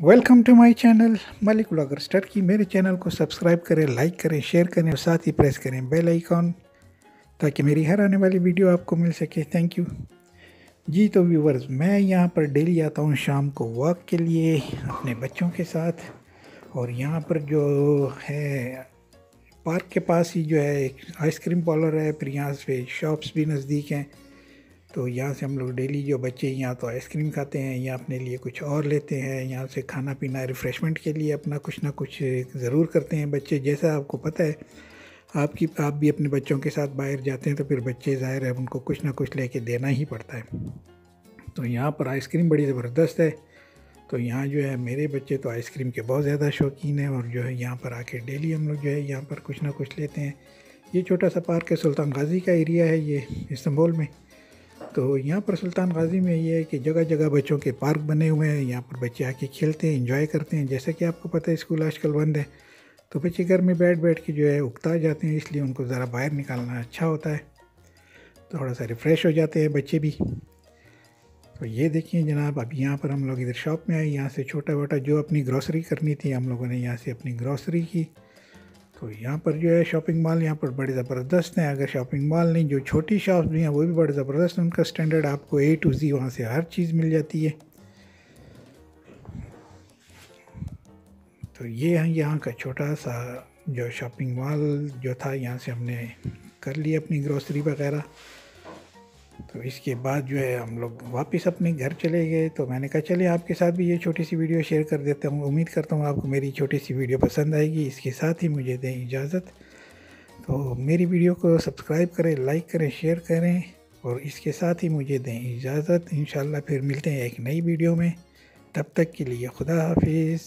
Welcome to my channel Malik blogger star की। मेरे channel को सब्सक्राइब करें लाइक करें शेयर करें और साथ ही प्रेस करें बेल आइकॉन ताकि मेरी हर आने वाली वीडियो आपको मिल सके। थैंक यू जी तो व्यूवर्स मैं यहाँ पर डेली आता हूँ शाम को वॉक के लिए अपने बच्चों के साथ और यहाँ पर जो है पार्क के पास ही जो है एक आइसक्रीम पार्लर है, फिर यहाँ से शॉप्स भी नज़दीक हैं। तो यहाँ से हम लोग डेली जो बच्चे यहाँ तो आइसक्रीम खाते हैं या अपने लिए कुछ और लेते हैं, यहाँ से खाना पीना रिफ़्रेशमेंट के लिए अपना कुछ ना कुछ ज़रूर करते हैं बच्चे। जैसा आपको पता है, आपकी, आप भी अपने बच्चों के साथ बाहर जाते हैं तो फिर बच्चे ज़ाहिर है उनको कुछ ना कुछ लेके देना ही पड़ता है। तो यहाँ पर आइसक्रीम बड़ी ज़बरदस्त है। तो यहाँ जो है मेरे बच्चे तो आइसक्रीम के बहुत ज़्यादा शौकीन हैं और जो है यहाँ पर आके डेली हम लोग जो है यहाँ पर कुछ ना कुछ लेते हैं। ये छोटा सा पार्क है सुल्तान गाज़ी का एरिया है ये, इस्तंबुल में। तो यहाँ पर सुल्तान गाज़ी में ये है कि जगह जगह बच्चों के पार्क बने हुए हैं, यहाँ पर बच्चे आके खेलते हैं इंजॉय करते हैं। जैसे कि आपको पता है, स्कूल आजकल बंद है तो बच्चे घर में बैठ बैठ के जो है उगता जाते हैं, इसलिए उनको ज़रा बाहर निकालना अच्छा होता है। थोड़ा सा रिफ़्रेश हो जाते हैं बच्चे भी। तो ये देखिए जनाब, अब यहाँ पर हम लोग इधर शॉप में आए, यहाँ से छोटा मोटा जो अपनी ग्रॉसरी करनी थी, हम लोगों ने यहाँ से अपनी ग्रॉसरी की। तो यहाँ पर जो है शॉपिंग मॉल यहाँ पर बड़े ज़बरदस्त हैं। अगर शॉपिंग मॉल नहीं, जो छोटी शॉप्स भी हैं, वो भी बड़े ज़बरदस्त हैं। उनका स्टैंडर्ड आपको ए टू जी वहाँ से हर चीज़ मिल जाती है। तो ये है यहाँ का छोटा सा जो शॉपिंग मॉल जो था, यहाँ से हमने कर लिया अपनी ग्रोसरी वगैरह। तो इसके बाद जो है हम लोग वापस अपने घर चले गए। तो मैंने कहा चले आपके साथ भी ये छोटी सी वीडियो शेयर कर देता हूँ। उम्मीद करता हूँ आपको मेरी छोटी सी वीडियो पसंद आएगी। इसके साथ ही मुझे दें इजाज़त। तो मेरी वीडियो को सब्सक्राइब करें, लाइक करें, शेयर करें और इसके साथ ही मुझे दें इजाज़त। इन फिर मिलते हैं एक नई वीडियो में। तब तक के लिए खुदा हाफिज़।